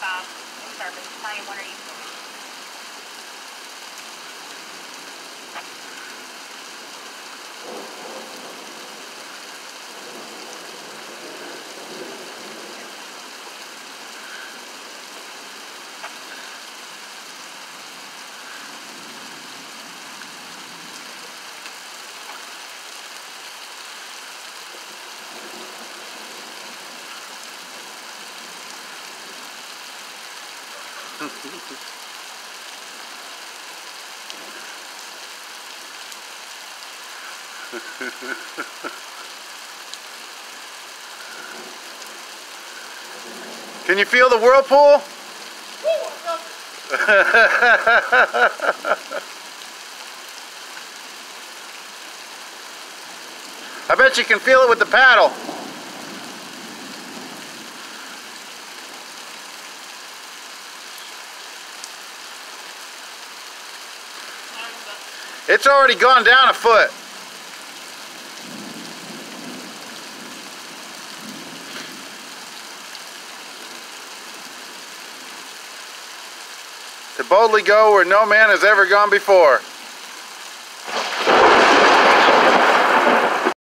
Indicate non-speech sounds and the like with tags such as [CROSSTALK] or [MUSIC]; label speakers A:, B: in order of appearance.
A: in service. What are you? [LAUGHS]
B: Can you feel the whirlpool? [LAUGHS] I bet you can feel it with the paddle. It's already gone down a foot. To boldly go where no man has ever gone before.